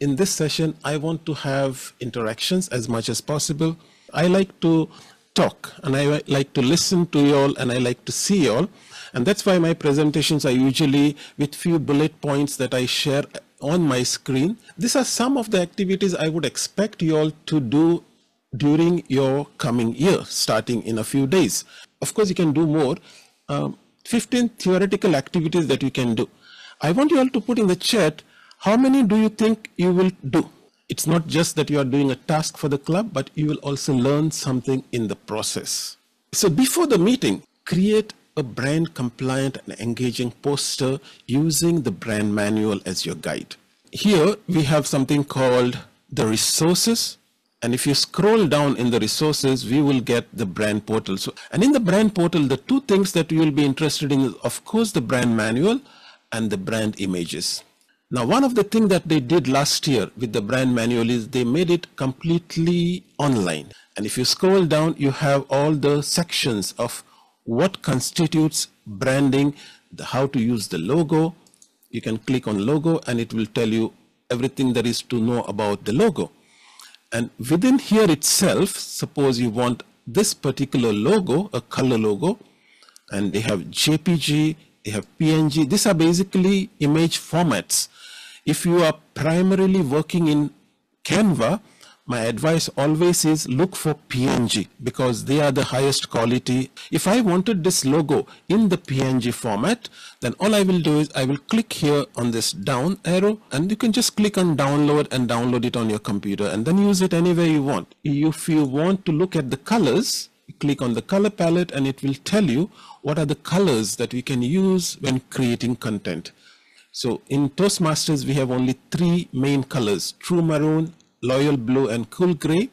in this session, I want to have interactions as much as possible. I like to talk and I like to listen to you all and I like to see you all. And that's why my presentations are usually with few bullet points that I share on my screen. These are some of the activities I would expect you all to do during your coming year, starting in a few days. Of course, you can do more. Um, 15 theoretical activities that you can do. I want you all to put in the chat how many do you think you will do? It's not just that you are doing a task for the club, but you will also learn something in the process. So before the meeting, create a brand compliant and engaging poster using the brand manual as your guide. Here we have something called the resources. And if you scroll down in the resources, we will get the brand portal. So, and in the brand portal, the two things that you will be interested in is, of course, the brand manual and the brand images. Now, one of the things that they did last year with the brand manual is they made it completely online. And if you scroll down, you have all the sections of what constitutes branding, the, how to use the logo. You can click on logo and it will tell you everything there is to know about the logo. And within here itself, suppose you want this particular logo, a color logo, and they have JPG, they have PNG. These are basically image formats. If you are primarily working in Canva, my advice always is look for PNG because they are the highest quality. If I wanted this logo in the PNG format, then all I will do is I will click here on this down arrow and you can just click on download and download it on your computer and then use it anywhere you want. If you want to look at the colors, click on the color palette and it will tell you what are the colors that we can use when creating content. So in Toastmasters, we have only three main colors, true maroon, loyal blue and cool gray.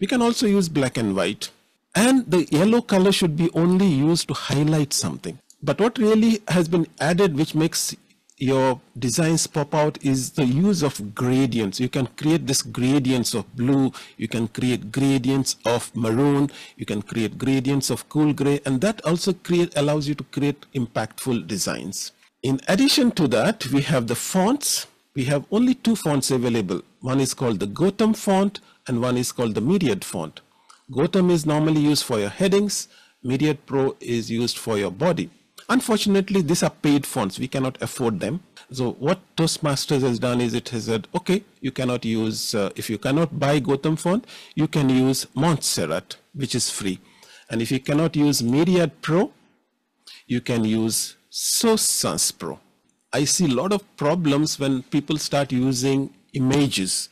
We can also use black and white. And the yellow color should be only used to highlight something. But what really has been added which makes your designs pop out is the use of gradients. You can create this gradients of blue, you can create gradients of maroon, you can create gradients of cool gray, and that also create allows you to create impactful designs. In addition to that, we have the fonts. We have only two fonts available. One is called the Gotham font and one is called the Myriad font. Gotham is normally used for your headings. Myriad Pro is used for your body. Unfortunately, these are paid fonts. We cannot afford them. So what Toastmasters has done is it has said, okay, you cannot use, uh, if you cannot buy Gotham font, you can use Montserrat, which is free. And if you cannot use Myriad Pro, you can use Source Sans Pro. I see a lot of problems when people start using images.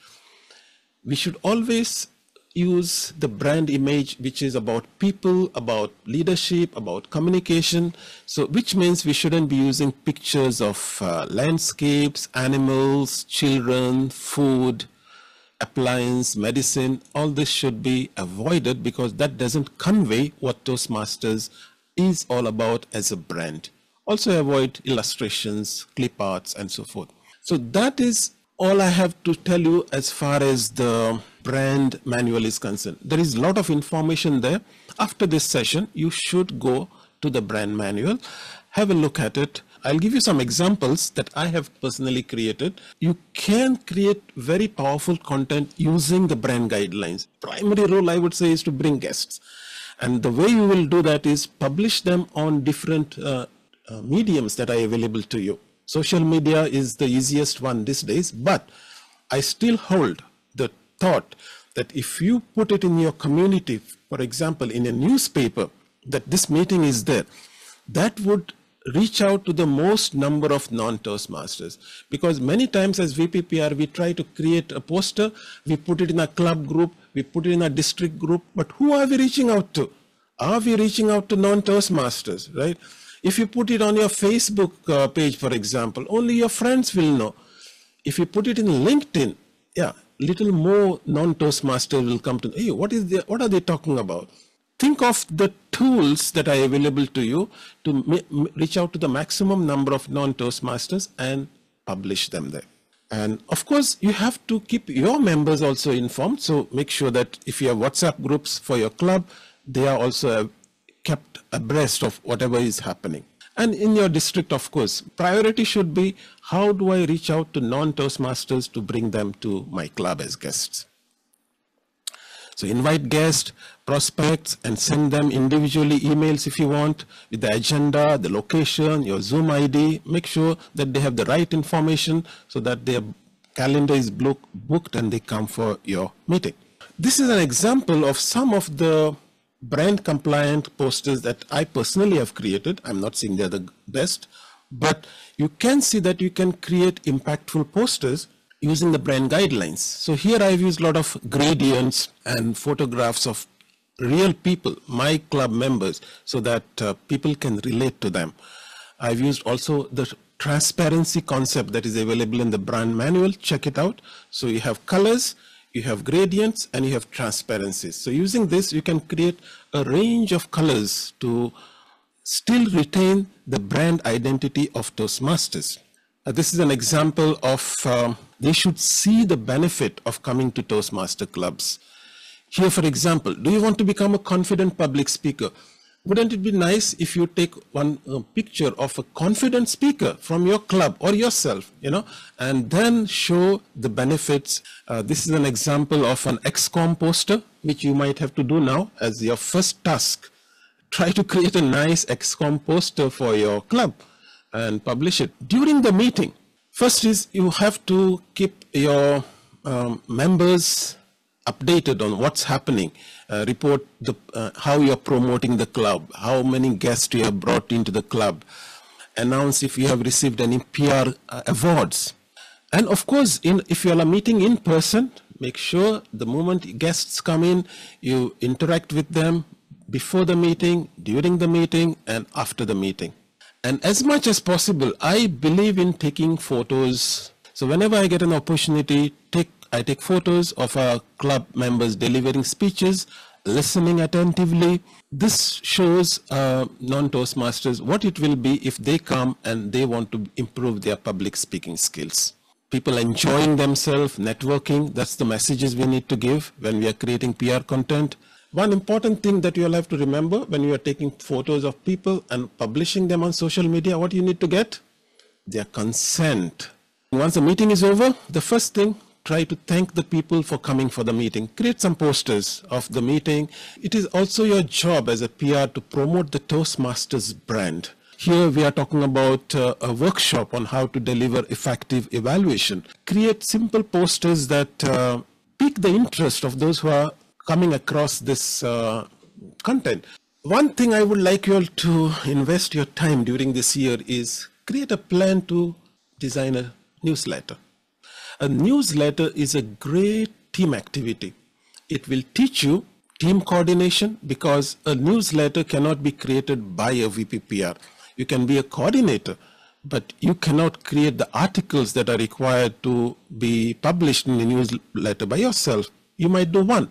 We should always use the brand image which is about people about leadership about communication. So which means we shouldn't be using pictures of uh, landscapes animals children food appliance medicine. All this should be avoided because that doesn't convey what toastmasters is all about as a brand. Also avoid illustrations clip arts and so forth. So that is all I have to tell you as far as the brand manual is concerned. There is a lot of information there. After this session, you should go to the brand manual, have a look at it. I'll give you some examples that I have personally created. You can create very powerful content using the brand guidelines. Primary role I would say is to bring guests. And the way you will do that is publish them on different uh, uh, mediums that are available to you. Social media is the easiest one these days, but I still hold the thought that if you put it in your community, for example, in a newspaper, that this meeting is there, that would reach out to the most number of non-Toastmasters. Because many times as VPPR, we try to create a poster, we put it in a club group, we put it in a district group, but who are we reaching out to? Are we reaching out to non-Toastmasters, right? If you put it on your Facebook uh, page, for example, only your friends will know. If you put it in LinkedIn, yeah, little more non-Toastmaster will come to, hey, what is the, what are they talking about? Think of the tools that are available to you to reach out to the maximum number of non-Toastmasters and publish them there. And of course, you have to keep your members also informed. So make sure that if you have WhatsApp groups for your club, they are also kept abreast of whatever is happening. And in your district, of course, priority should be how do I reach out to non Toastmasters to bring them to my club as guests? So invite guests, prospects, and send them individually emails if you want with the agenda, the location, your Zoom ID. Make sure that they have the right information so that their calendar is booked and they come for your meeting. This is an example of some of the brand compliant posters that I personally have created. I'm not saying they're the best, but you can see that you can create impactful posters using the brand guidelines. So here I've used a lot of gradients and photographs of real people, my club members, so that uh, people can relate to them. I've used also the transparency concept that is available in the brand manual. Check it out. So you have colors, you have gradients, and you have transparencies. So using this, you can create a range of colors to still retain the brand identity of Toastmasters. Uh, this is an example of um, they should see the benefit of coming to Toastmaster clubs. Here, for example, do you want to become a confident public speaker? Wouldn't it be nice if you take one uh, picture of a confident speaker from your club or yourself, you know, and then show the benefits? Uh, this is an example of an XCOM poster, which you might have to do now as your first task. Try to create a nice XCOM poster for your club and publish it during the meeting. First is you have to keep your um, members updated on what's happening. Uh, report the, uh, how you're promoting the club, how many guests you have brought into the club, announce if you have received any PR uh, awards. And of course, in, if you are a meeting in person, make sure the moment guests come in, you interact with them before the meeting, during the meeting, and after the meeting. And as much as possible, I believe in taking photos. So whenever I get an opportunity, take I take photos of our club members delivering speeches, listening attentively. This shows uh, non-Toastmasters what it will be if they come and they want to improve their public speaking skills. People enjoying themselves, networking, that's the messages we need to give when we are creating PR content. One important thing that you'll have to remember when you are taking photos of people and publishing them on social media, what you need to get? Their consent. Once the meeting is over, the first thing, try to thank the people for coming for the meeting. Create some posters of the meeting. It is also your job as a PR to promote the Toastmasters brand. Here we are talking about uh, a workshop on how to deliver effective evaluation. Create simple posters that uh, pique the interest of those who are coming across this uh, content. One thing I would like you all to invest your time during this year is create a plan to design a newsletter. A newsletter is a great team activity. It will teach you team coordination because a newsletter cannot be created by a VPPR. You can be a coordinator, but you cannot create the articles that are required to be published in the newsletter by yourself. You might do one.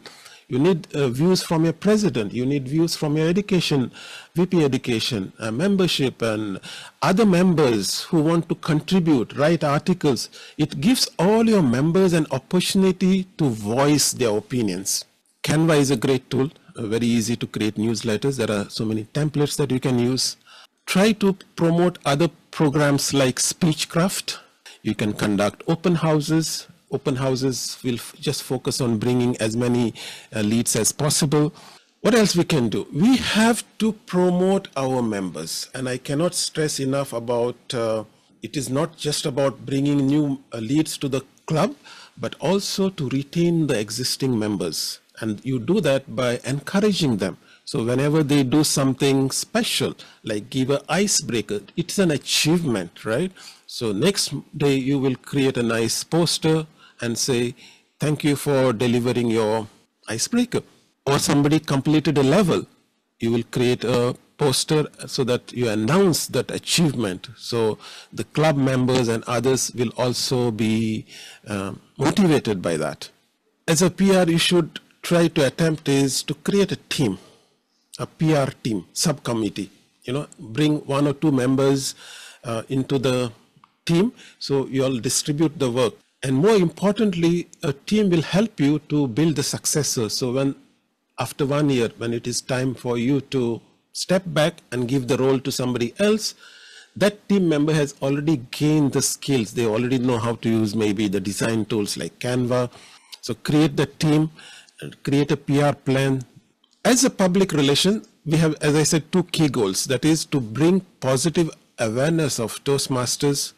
You need uh, views from your president. You need views from your education, VP education, uh, membership, and other members who want to contribute, write articles. It gives all your members an opportunity to voice their opinions. Canva is a great tool, uh, very easy to create newsletters. There are so many templates that you can use. Try to promote other programs like Speechcraft. You can conduct open houses, open houses We'll just focus on bringing as many uh, leads as possible. What else we can do? We have to promote our members, and I cannot stress enough about uh, it is not just about bringing new uh, leads to the club, but also to retain the existing members. And you do that by encouraging them. So whenever they do something special, like give an icebreaker, it's an achievement, right? So next day you will create a nice poster and say, thank you for delivering your icebreaker. Or somebody completed a level, you will create a poster so that you announce that achievement. So the club members and others will also be uh, motivated by that. As a PR, you should try to attempt is to create a team, a PR team, subcommittee. You know, bring one or two members uh, into the team so you all distribute the work and more importantly, a team will help you to build the successor. So when after one year, when it is time for you to step back and give the role to somebody else, that team member has already gained the skills. They already know how to use maybe the design tools like Canva. So create the team, and create a PR plan. As a public relation, we have, as I said, two key goals. That is to bring positive awareness of Toastmasters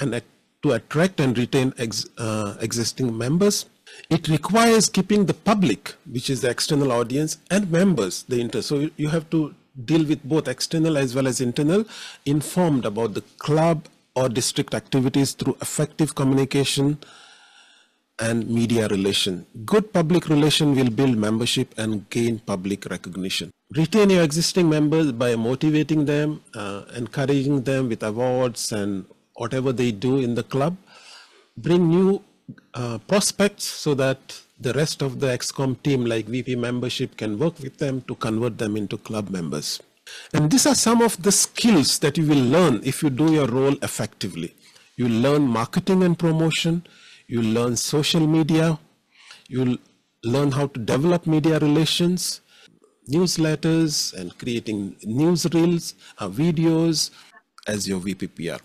and to attract and retain ex, uh, existing members. It requires keeping the public, which is the external audience, and members, the inter. So you have to deal with both external as well as internal, informed about the club or district activities through effective communication and media relation. Good public relation will build membership and gain public recognition. Retain your existing members by motivating them, uh, encouraging them with awards and whatever they do in the club. Bring new uh, prospects so that the rest of the XCOM team, like VP membership, can work with them to convert them into club members. And these are some of the skills that you will learn if you do your role effectively. You learn marketing and promotion, you learn social media, you learn how to develop media relations, newsletters, and creating newsreels, uh, videos as your VPPR.